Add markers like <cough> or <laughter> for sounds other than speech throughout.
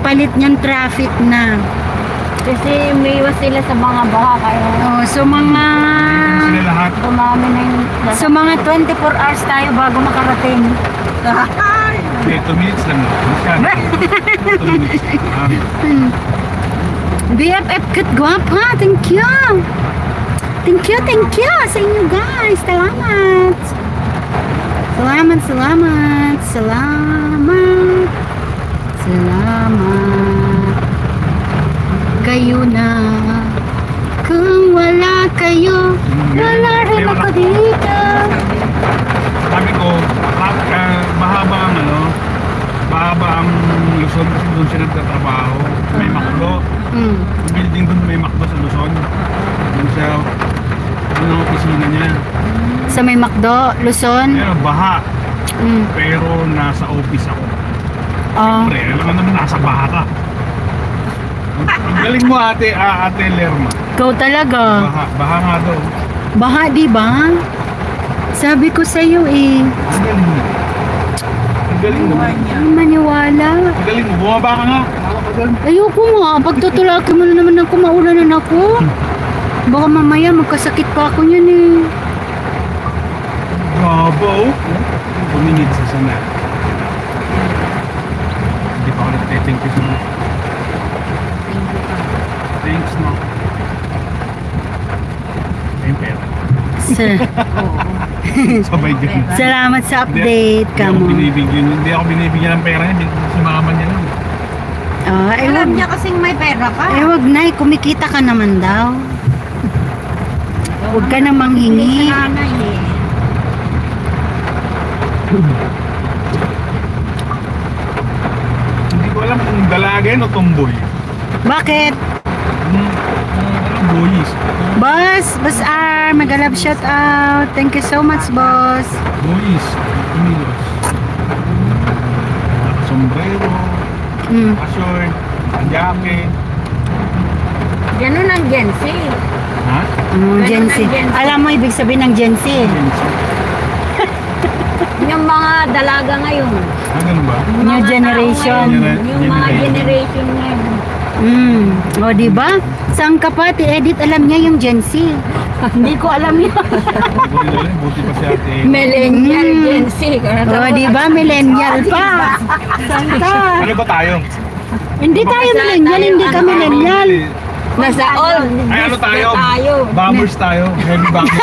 kapalit niyang traffic na. Kasi umiwas sila sa mga baha kaya Oh, so mga Sila lahat. dumami na yung so mga 24 hours tayo bago makarating. <laughs> Okay, 2 minutes lang. Masyado. <laughs> 2 minutes. BFF Kat Guapa, thank you. Thank you, thank you sa inyo guys. Salamat. Salamat, salamat, salamat. Salamat. Kayo na. Kung wala kayo, wala rin ako dito. sabi ko, ah, mahaba ang ano, mahaba ang Luzon kasi doon siya nagtatrabaho. May makdo. Hmm. Yung building doon may makdo sa Luzon. Doon siya, doon ang opisina niya. Sa may Macdo, Luzon. Pero baha, Hmm. pero nasa office ako. Oh. Pre, alam mo naman nasa baha ka. Ang galing mo ate, ah, ate Lerma. Ikaw talaga. Baha, baha nga daw. Baha, di ba? Sabi ko sa iyo eh. Ang galing mo. Ang galing mo. Maniwala. Ang galing mo. Bumaba ka nga. Ayoko nga. Pagtutulaki mo na naman ako, maulanan ako. Baka mamaya magkasakit pa ako yun eh. Bravo! Bumingid sa sana. Hindi pa ako nagte-thank you sa mga. Thanks, no? Ayun pera. Sa- <laughs> Sabay din. Salamat sa Hindi- update, Hindi ako kamo. binibigyan, hindi ako binibigyan ng pera niya. bin- Si mama niya lang. Ah, eh, wag, Alam niya kasing may pera ka. eh, wag na. eh, Kumikita ka naman daw. Huwag ka na manghingi. Nanay eh. <clears throat> Hindi ko alam kung dalaga yun o tomboy. Bakit? Kung, kung ano, boys. Boss, Boss R, magalab shout out. Thank you so much, boss. Boys. Umilos. Sombrero. Mm. Short. Jacket. Ganun ang Gen Z. Ha? Mm, Gen Z. Ganun ang Gen Z. Alam mo ibig sabihin ng Gen Z. <laughs> Yung mga dalaga ngayon. Ah, ganun ba? Yung New generation. ngayon, Yung mga Generation. ngayon. Mm. O, di ba? Saan ka pa? Edit alam niya yung Gen Z. Hindi ko alam yun. Buti na lang, buti pa si ate. Millennial. Gen Z. o, di ba? Millennial pa. Saan ka? Ano ba tayo? Hindi tayo millennial, hindi ka millennial. Nasa old. Ay, ano tayo? Bombers tayo. Heavy bombers.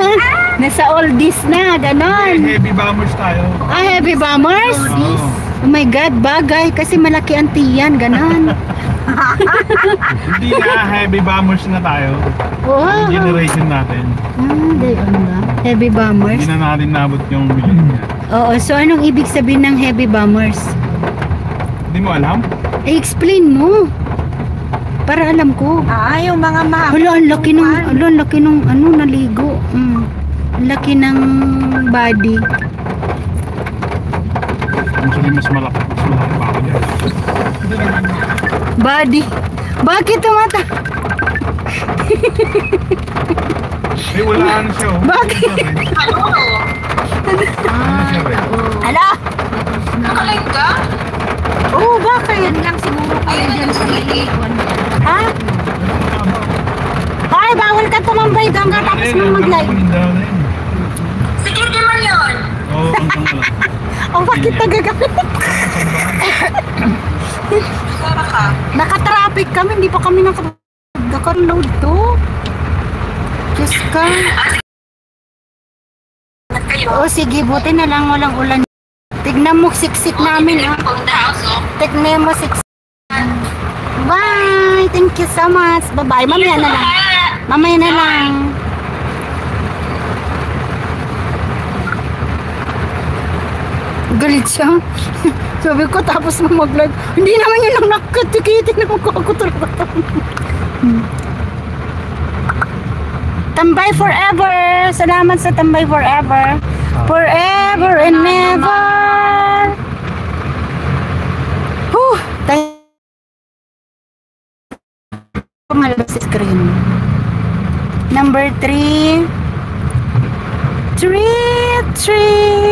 <laughs> Nasa oldies na, ganon. Heavy bombers tayo. Ah, heavy bombers? Oh my God, bagay. Kasi malaki ang tiyan, ganon. <laughs> Hindi na, heavy bombers na tayo. Wow. Yung generation natin. Ah, gayon ba? Heavy bombers? Hindi na natin nabot yung millennial. Oo, so anong ibig sabihin ng heavy bombers? Hindi mo alam? I-explain mo. Para alam ko. Ah, yung mga mahaba. Hala, ang laki ng, hala, ang laki ng, ano, naligo. Mm. Ang laki ng body. Sabi mas malaki, mas malaki pa ako dyan. Hindi naman. Body. Bakit tumata? Eh, wala ano siya. oh. Bakit? Ano siya, Red? Ala? Nakalive ka? Oo, bakit? Yan lang siguro kayo dyan sa iikon. Ha? Ay, bawal ka tumambay doon ka tapos Eh, mo hanggang mag-live. Na yun. Sige, di man yun. Oo, hanggang wala. <laughs> Oh, bakit nagagamit? <laughs> Naka-traffic kami, hindi pa kami naka- naka-load to. Diyos ka. Oo, sige, buti na lang walang ulan. Tignan mo, siksik namin, ah. House, oh. Tignan mo, siksik. Bye! Thank you so much. Bye-bye. Mamaya na lang. Mamaya na lang. Galit siya. <laughs> Sabi ko, tapos mo mag-live. Hindi naman yun ang nakatikitin na talaga. Hmm. Tambay forever! Salamat sa Tambay forever. Forever and never! Huh! Tayo pangalabas sa screen. Number 3. 3, 3.